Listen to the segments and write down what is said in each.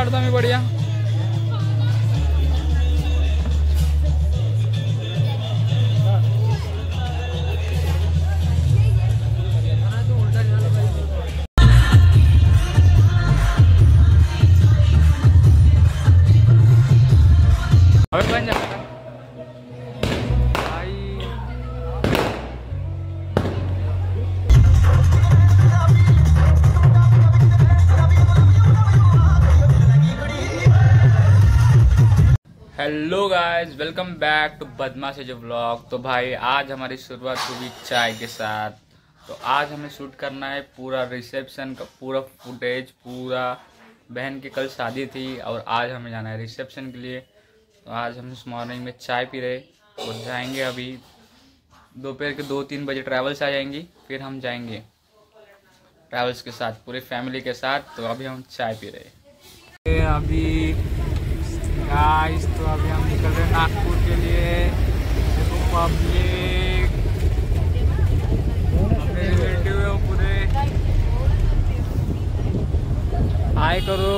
काढतो मैं बढिया। Hello guys welcome back to बदमाशी जो ब्लॉग तो भाई, आज हमारी शुरुआत हुई चाय के साथ। तो आज हमें शूट करना है पूरा रिसेप्शन का, पूरा फुटेज पूरा बहन की कल शादी थी और आज हमें जाना है रिसेप्शन के लिए। तो आज हम इस मॉर्निंग में चाय पी रहे और जाएँगे अभी। दोपहर के दो तीन बजे ट्रैवल्स आ जाएँगी, फिर हम जाएँगे ट्रैवल्स के साथ, पूरी फैमिली के साथ। तो अभी हम चाय पी रहे अभी गाइस तो अभी हम निकल रहे हैं नागपुर के लिए। देखो पब्लिक अपने रिलेटिव है पूरे। हाय करो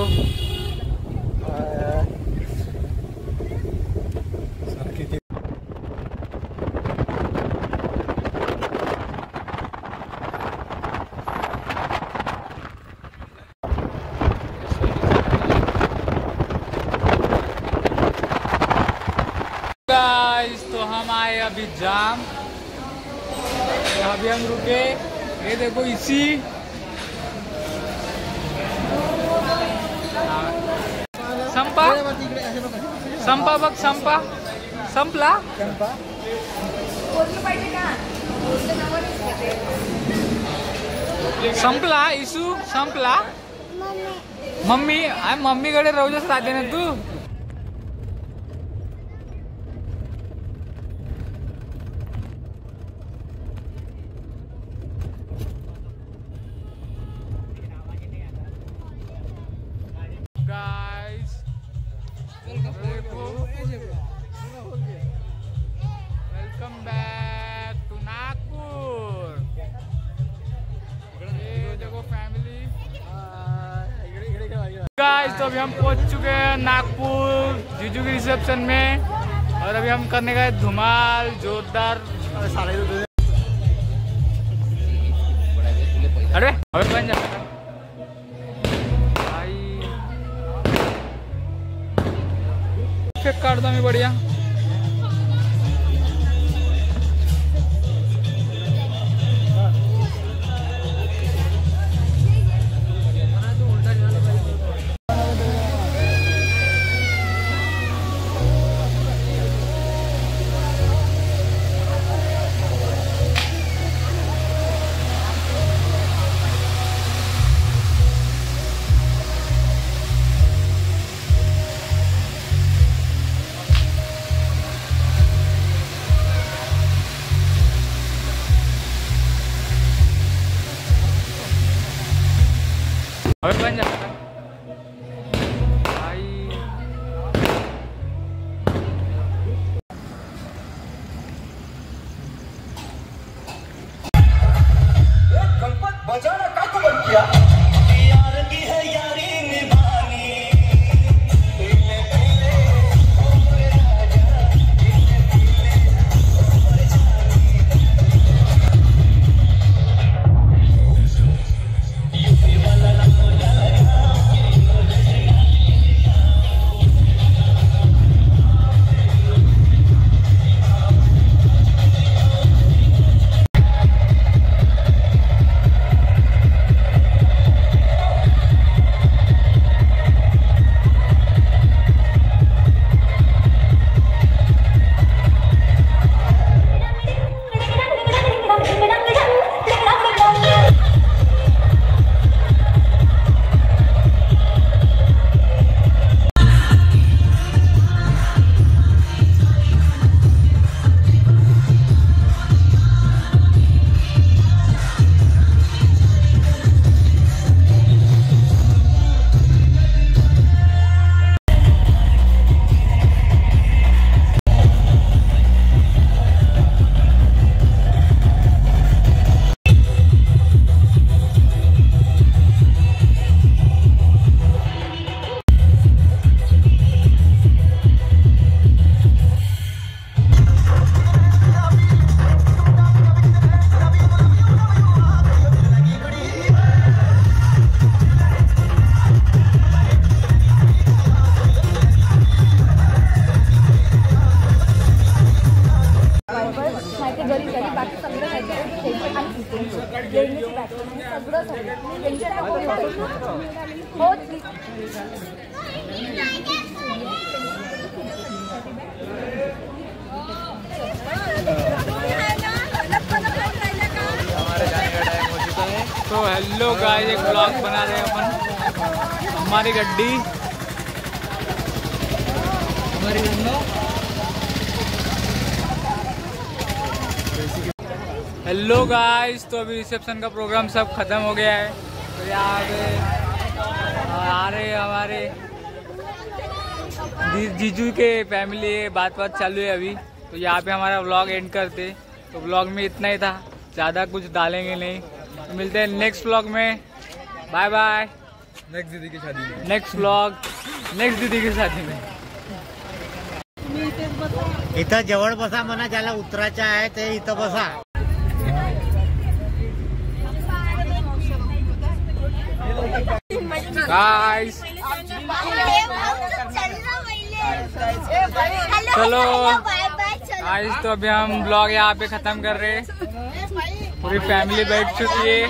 गाइस तो हम आए अभी जाम। अभी हम रुके। ये देखो इसी। संपा। संपा बघ संपा। संपला। संपला इशू संपला। मम्मी। मम्मीकडे रोजच राहते ना तू. Guys. Welcome back to Nagpur ये देखो गाइस तो अभी हम पहुँच चुके हैं नागपुर जीजू की रिसेप्शन में और अभी हम करने गए धुमाल, जोरदार। फेक कर दो बढिया। तो हेलो गाइस एक ब्लॉग बना रहे हैं अपन. हमारी गड्डी. हमारी गड्डी. हेलो गाइस तो अभी रिसेप्शन का प्रोग्राम सब खत्म हो गया है। तो यहाँ पे आ रहे हमारे जीजू के फैमिली बात बात चालू है अभी। तो यहाँ पे हमारा व्लॉग एंड करते। तो व्लॉग में इतना ही था। ज़्यादा कुछ डालेंगे नहीं। तो मिलते हैं नेक्स्ट व्लॉग में। बाय बाय नेक्स्ट दीदी की शादी में। नेक्स्ट व्लॉग नेक्स्ट दीदी की शादी में। इथं जवळ बसा म्हणा ज्याला उतरायचं आहे ते इथं बसा. गाइस चलो। गाइस तो अभी हम ब्लॉग यहाँ पे खत्म कर रहे हैं। पूरी फैमिली बैठ चुकी है।